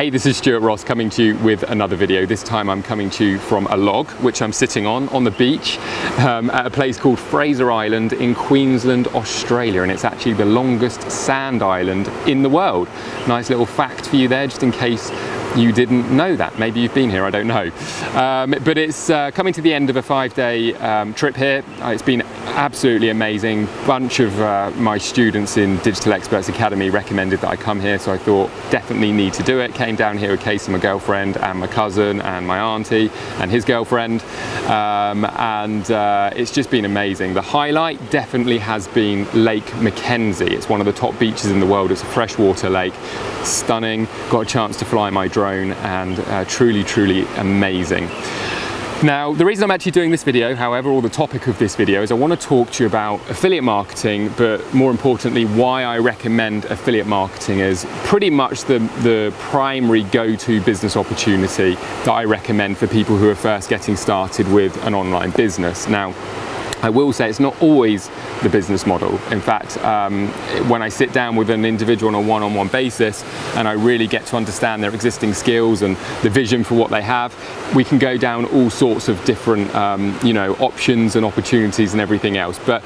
Hey, this is Stuart Ross coming to you with another video. This time I'm coming to you from a log, which I'm sitting on, on the beach, um, at a place called Fraser Island in Queensland, Australia. And it's actually the longest sand island in the world. Nice little fact for you there, just in case you didn't know that. Maybe you've been here, I don't know. Um, but it's uh, coming to the end of a five day um, trip here. Uh, it's been absolutely amazing. Bunch of uh, my students in Digital Experts Academy recommended that I come here, so I thought definitely need to do it. Came down here with Casey, my girlfriend, and my cousin, and my auntie, and his girlfriend. Um, and uh, it's just been amazing. The highlight definitely has been Lake McKenzie. It's one of the top beaches in the world. It's a freshwater lake, stunning. Got a chance to fly my drone and uh, truly, truly amazing. Now, the reason I'm actually doing this video, however, or the topic of this video, is I want to talk to you about affiliate marketing, but more importantly, why I recommend affiliate marketing as pretty much the, the primary go-to business opportunity that I recommend for people who are first getting started with an online business. Now, I will say it's not always the business model. In fact, um, when I sit down with an individual on a one-on-one basis and I really get to understand their existing skills and the vision for what they have, we can go down all sorts of different, um, you know, options and opportunities and everything else. But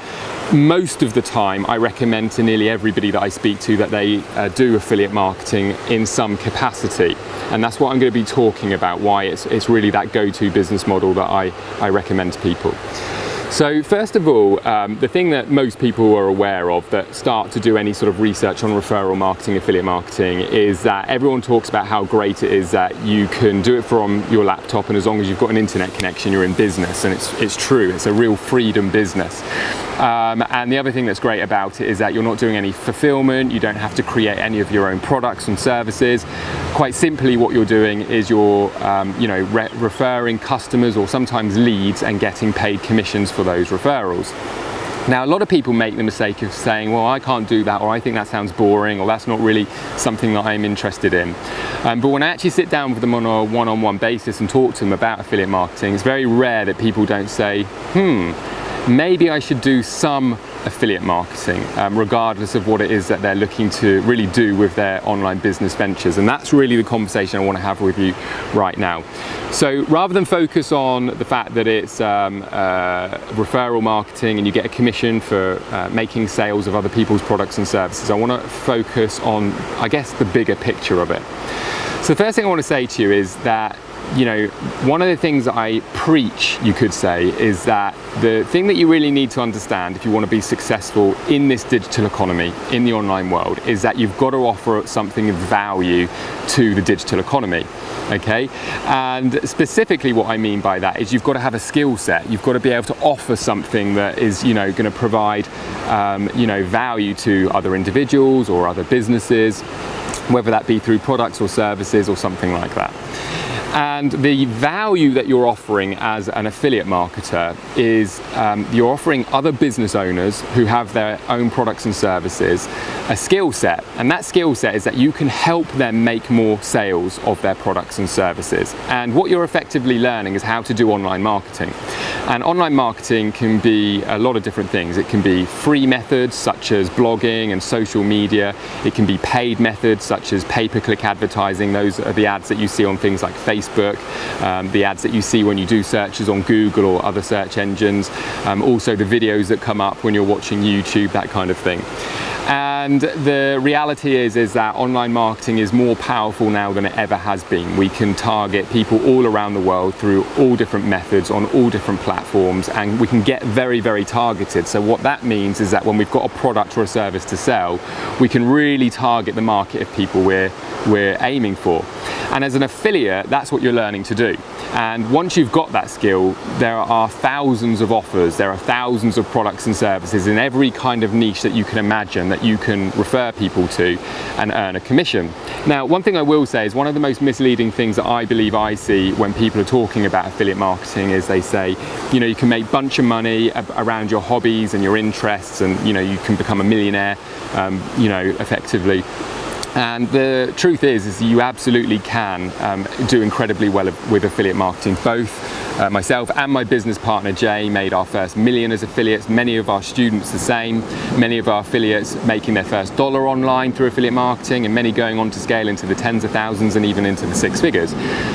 most of the time, I recommend to nearly everybody that I speak to that they uh, do affiliate marketing in some capacity. And that's what I'm going to be talking about, why it's, it's really that go-to business model that I, I recommend to people. So first of all, um, the thing that most people are aware of that start to do any sort of research on referral marketing, affiliate marketing, is that everyone talks about how great it is that you can do it from your laptop and as long as you've got an internet connection, you're in business. And it's, it's true, it's a real freedom business. Um, and the other thing that's great about it is that you're not doing any fulfillment, you don't have to create any of your own products and services. Quite simply, what you're doing is you're um, you know, re referring customers or sometimes leads and getting paid commissions for those referrals. Now, a lot of people make the mistake of saying, well, I can't do that, or I think that sounds boring, or that's not really something that I'm interested in. Um, but when I actually sit down with them on a one-on-one -on -one basis and talk to them about affiliate marketing, it's very rare that people don't say, hmm, maybe I should do some affiliate marketing, um, regardless of what it is that they're looking to really do with their online business ventures. And that's really the conversation I want to have with you right now. So rather than focus on the fact that it's um, uh, referral marketing and you get a commission for uh, making sales of other people's products and services, I want to focus on, I guess, the bigger picture of it. So the first thing I want to say to you is that you know, one of the things I preach, you could say, is that the thing that you really need to understand if you want to be successful in this digital economy, in the online world, is that you've got to offer something of value to the digital economy. Okay, and specifically what I mean by that is you've got to have a skill set. You've got to be able to offer something that is, you know, going to provide, um, you know, value to other individuals or other businesses, whether that be through products or services or something like that. And the value that you're offering as an affiliate marketer is um, you're offering other business owners who have their own products and services a skill set. And that skill set is that you can help them make more sales of their products and services. And what you're effectively learning is how to do online marketing. And online marketing can be a lot of different things. It can be free methods such as blogging and social media. It can be paid methods such as pay-per-click advertising. Those are the ads that you see on things like Facebook, um, the ads that you see when you do searches on Google or other search engines. Um, also the videos that come up when you're watching YouTube, that kind of thing. And the reality is, is that online marketing is more powerful now than it ever has been. We can target people all around the world through all different methods on all different platforms and we can get very, very targeted. So what that means is that when we've got a product or a service to sell, we can really target the market of people we're, we're aiming for. And as an affiliate, that's what you're learning to do. And once you've got that skill, there are thousands of offers, there are thousands of products and services in every kind of niche that you can imagine that you can refer people to and earn a commission. Now, one thing I will say is one of the most misleading things that I believe I see when people are talking about affiliate marketing is they say, you know, you can make a bunch of money around your hobbies and your interests and, you know, you can become a millionaire, um, you know, effectively and the truth is, is you absolutely can um, do incredibly well with affiliate marketing, both uh, myself and my business partner Jay made our first million as affiliates. Many of our students the same. Many of our affiliates making their first dollar online through affiliate marketing, and many going on to scale into the tens of thousands and even into the six figures.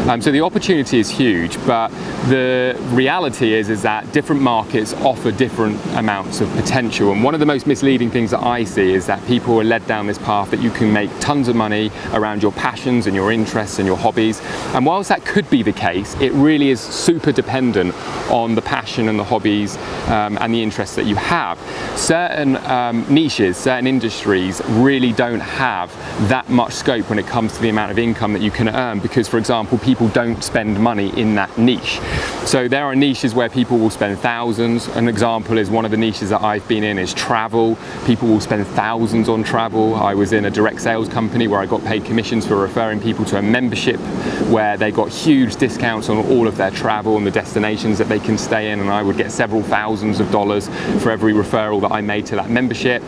Um, so the opportunity is huge, but the reality is is that different markets offer different amounts of potential. And one of the most misleading things that I see is that people are led down this path that you can make tons of money around your passions and your interests and your hobbies. And whilst that could be the case, it really is super dependent on the passion and the hobbies um, and the interests that you have. Certain um, niches, certain industries really don't have that much scope when it comes to the amount of income that you can earn because, for example, people don't spend money in that niche. So there are niches where people will spend thousands. An example is one of the niches that I've been in is travel. People will spend thousands on travel. I was in a direct sales company where I got paid commissions for referring people to a membership where they got huge discounts on all of their travel and the destinations that they can stay in and I would get several thousands of dollars for every referral that I made to that membership.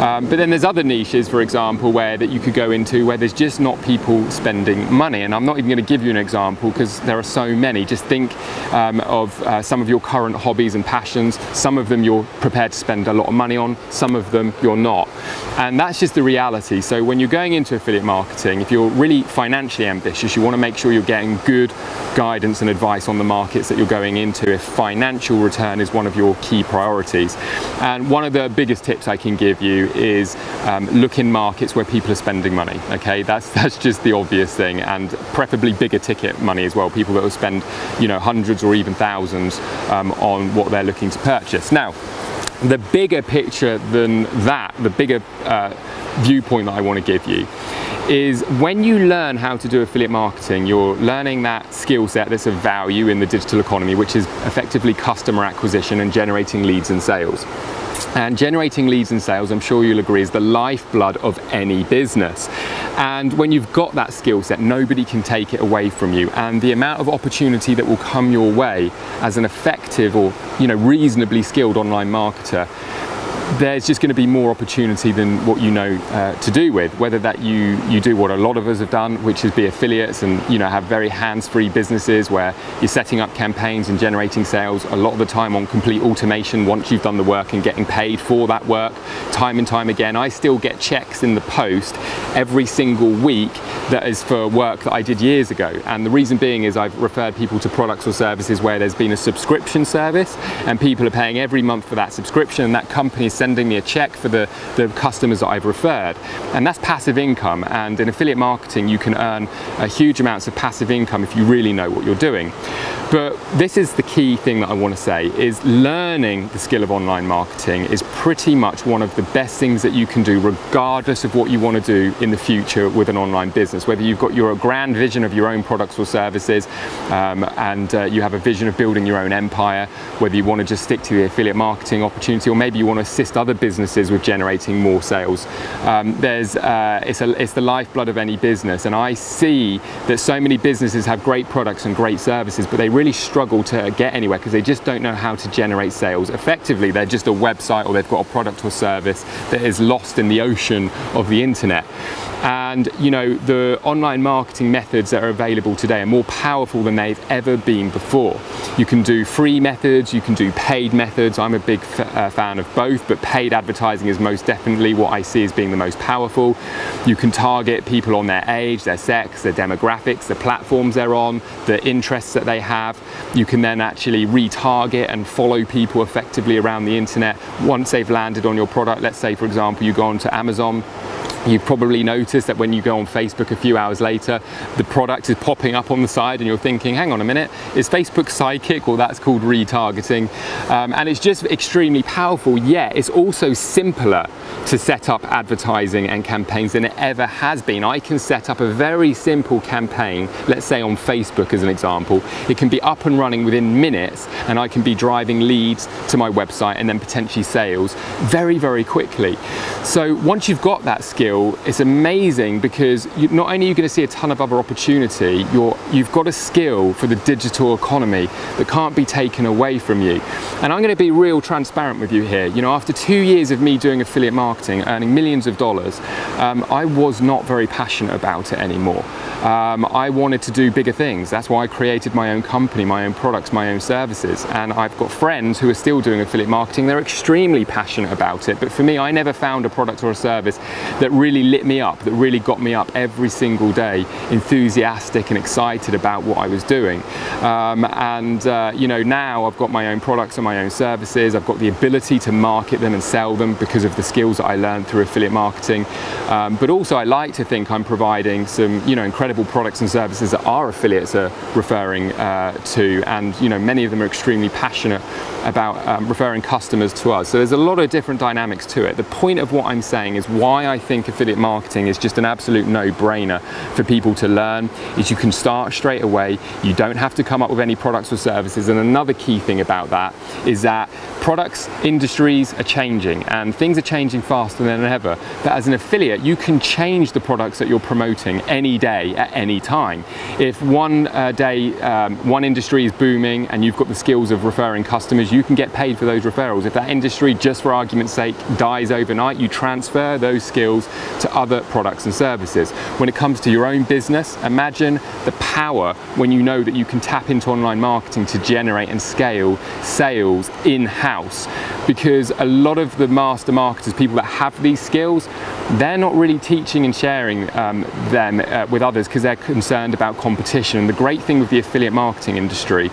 Um, but then there's other niches, for example, where that you could go into where there's just not people spending money. And I'm not even going to give you an example because there are so many. Just think um, of uh, some of your current hobbies and passions. Some of them you're prepared to spend a lot of money on, some of them you're not. And that's just the reality. So when you're going into affiliate marketing, if you're really financially ambitious, you want to make sure you're getting good guidance and advice on the markets that you're going into if financial return is one of your key priorities. And one of the biggest tips I can give you is um, look in markets where people are spending money. Okay, that's that's just the obvious thing, and preferably bigger ticket money as well. People that will spend, you know, hundreds or even thousands um, on what they're looking to purchase. Now, the bigger picture than that, the bigger uh, viewpoint that I want to give you is when you learn how to do affiliate marketing, you're learning that skill set that's of value in the digital economy, which is effectively customer acquisition and generating leads and sales. And generating leads and sales, I'm sure you'll agree, is the lifeblood of any business. And when you've got that skill set, nobody can take it away from you. And the amount of opportunity that will come your way as an effective or you know reasonably skilled online marketer there's just going to be more opportunity than what you know uh, to do with. Whether that you you do what a lot of us have done, which is be affiliates and you know have very hands-free businesses where you're setting up campaigns and generating sales a lot of the time on complete automation once you've done the work and getting paid for that work time and time again. I still get checks in the post every single week that is for work that I did years ago. And the reason being is I've referred people to products or services where there's been a subscription service and people are paying every month for that subscription and that company sending me a check for the, the customers that I've referred. And that's passive income. And in affiliate marketing, you can earn a huge amounts of passive income if you really know what you're doing. But this is the key thing that I want to say is learning the skill of online marketing is pretty much one of the best things that you can do regardless of what you want to do in the future with an online business. Whether you've got your grand vision of your own products or services um, and uh, you have a vision of building your own empire, whether you want to just stick to the affiliate marketing opportunity or maybe you want to assist other businesses with generating more sales. Um, there's, uh, it's, a, it's the lifeblood of any business and I see that so many businesses have great products and great services but they really struggle to get anywhere because they just don't know how to generate sales. Effectively, they're just a website or they've got a product or service that is lost in the ocean of the internet. And you know, the online marketing methods that are available today are more powerful than they've ever been before. You can do free methods, you can do paid methods. I'm a big uh, fan of both, but paid advertising is most definitely what I see as being the most powerful. You can target people on their age, their sex, their demographics, the platforms they're on, the interests that they have. You can then actually retarget and follow people effectively around the internet once they've landed on your product. Let's say, for example, you go onto Amazon You've probably noticed that when you go on Facebook a few hours later, the product is popping up on the side and you're thinking, hang on a minute, is Facebook Sidekick? Well, that's called retargeting. Um, and it's just extremely powerful, yet it's also simpler to set up advertising and campaigns than it ever has been. I can set up a very simple campaign, let's say on Facebook as an example. It can be up and running within minutes and I can be driving leads to my website and then potentially sales very, very quickly. So once you've got that skill, it's amazing because you, not only are you going to see a ton of other opportunity, you're, you've got a skill for the digital economy that can't be taken away from you. And I'm going to be real transparent with you here. You know, after two years of me doing affiliate marketing, earning millions of dollars, um, I was not very passionate about it anymore. Um, I wanted to do bigger things. That's why I created my own company, my own products, my own services. And I've got friends who are still doing affiliate marketing. They're extremely passionate about it. But for me, I never found a product or a service that really lit me up, that really got me up every single day, enthusiastic and excited about what I was doing. Um, and uh, you know, now I've got my own products and my own services. I've got the ability to market them and sell them because of the skills that I learned through affiliate marketing. Um, but also, I like to think I'm providing some, you know, incredible products and services that our affiliates are referring uh, to, and you know many of them are extremely passionate about um, referring customers to us. So there's a lot of different dynamics to it. The point of what I'm saying is why I think affiliate marketing is just an absolute no-brainer for people to learn. Is you can start straight away. You don't have to come up with any products or services. And another key thing about that is that products, industries are changing, and things are changing faster than ever. But as an affiliate, you can change the products that you're promoting any day at any time. If one uh, day um, one industry is booming and you've got the skills of referring customers, you can get paid for those referrals. If that industry, just for argument's sake, dies overnight, you transfer those skills to other products and services. When it comes to your own business, imagine the power when you know that you can tap into online marketing to generate and scale sales in-house. Because a lot of the master marketers, people that have these skills, they're not really teaching and sharing um, them uh, with others because they're concerned about competition. And the great thing with the affiliate marketing industry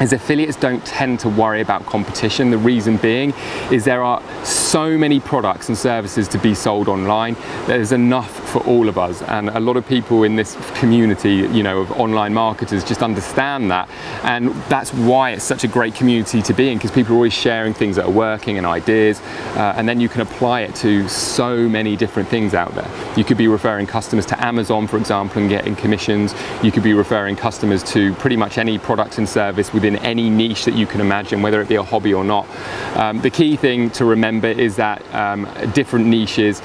is affiliates don't tend to worry about competition. The reason being is there are so many products and services to be sold online. There's enough for all of us. And a lot of people in this community, you know, of online marketers just understand that. And that's why it's such a great community to be in because people are always sharing things that are working and ideas. Uh, and then you can apply it to so many different things out there. You could be referring customers to Amazon, for example, and getting commissions. You could be referring customers to pretty much any product and service within any niche that you can imagine, whether it be a hobby or not. Um, the key thing to remember is that um, different niches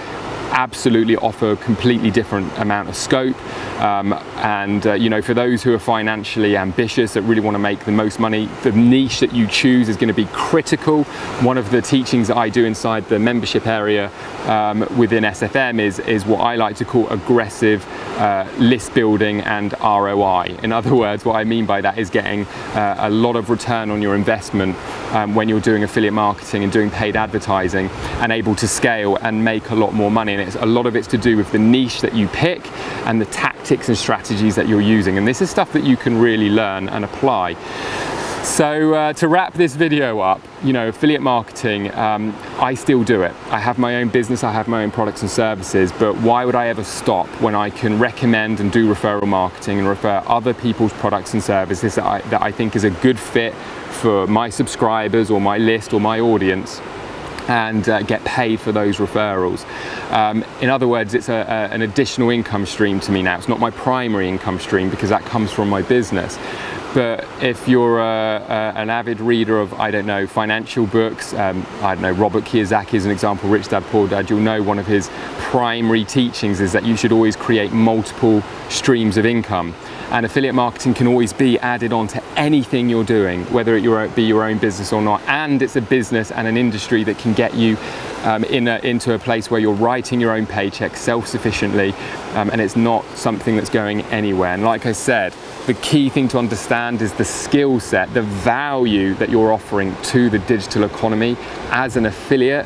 absolutely offer a completely different amount of scope. Um, and uh, you know, for those who are financially ambitious that really want to make the most money, the niche that you choose is going to be critical. One of the teachings that I do inside the membership area um, within SFM is, is what I like to call aggressive uh, list building and ROI. In other words, what I mean by that is getting uh, a lot of return on your investment um, when you're doing affiliate marketing and doing paid advertising and able to scale and make a lot more money. And a lot of it's to do with the niche that you pick and the tactics and strategies that you're using. And this is stuff that you can really learn and apply. So uh, to wrap this video up, you know, affiliate marketing, um, I still do it. I have my own business, I have my own products and services, but why would I ever stop when I can recommend and do referral marketing and refer other people's products and services that I, that I think is a good fit for my subscribers or my list or my audience and uh, get paid for those referrals. Um, in other words, it's a, a, an additional income stream to me now. It's not my primary income stream because that comes from my business. But if you're a, a, an avid reader of, I don't know, financial books, um, I don't know, Robert Kiyosaki is an example, Rich Dad Poor Dad, you'll know one of his primary teachings is that you should always create multiple streams of income. And affiliate marketing can always be added on to anything you're doing, whether it be your own business or not. And it's a business and an industry that can get you um, in a, into a place where you're writing your own paycheck self-sufficiently um, and it's not something that's going anywhere. And like I said, the key thing to understand is the skill set, the value that you're offering to the digital economy as an affiliate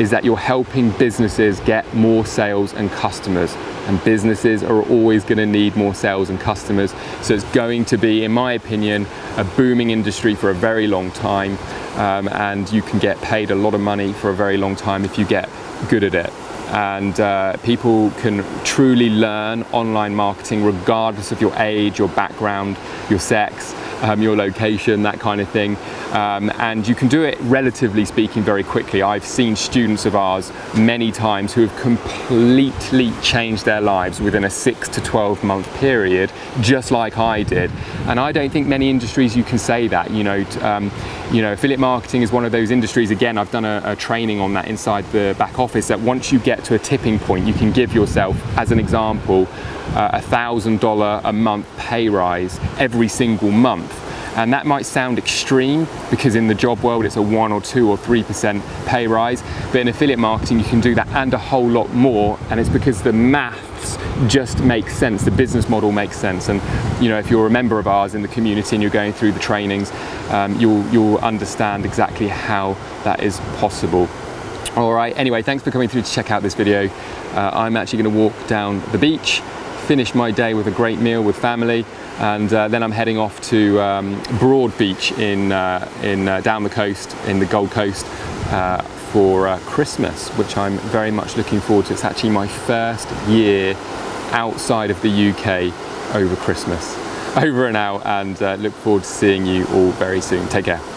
is that you're helping businesses get more sales and customers. And businesses are always going to need more sales and customers. So it's going to be, in my opinion, a booming industry for a very long time. Um, and you can get paid a lot of money for a very long time if you get good at it and uh, people can truly learn online marketing regardless of your age, your background, your sex. Um, your location, that kind of thing. Um, and you can do it relatively speaking very quickly. I've seen students of ours many times who have completely changed their lives within a six to 12 month period, just like I did. And I don't think many industries you can say that. You know, um, you know, affiliate marketing is one of those industries. Again, I've done a, a training on that inside the back office. That once you get to a tipping point, you can give yourself, as an example, a thousand dollar a month pay rise every single month and that might sound extreme because in the job world it's a one or two or three percent pay rise. But in affiliate marketing you can do that and a whole lot more. And it's because the maths just makes sense. The business model makes sense. And you know, if you're a member of ours in the community and you're going through the trainings, um, you'll you'll understand exactly how that is possible. All right, anyway, thanks for coming through to check out this video. Uh, I'm actually gonna walk down the beach, finish my day with a great meal with family, and uh, then I'm heading off to um, Broadbeach in, uh, in uh, down the coast in the Gold Coast uh, for uh, Christmas, which I'm very much looking forward to. It's actually my first year outside of the UK over Christmas. Over and out, and uh, look forward to seeing you all very soon. Take care.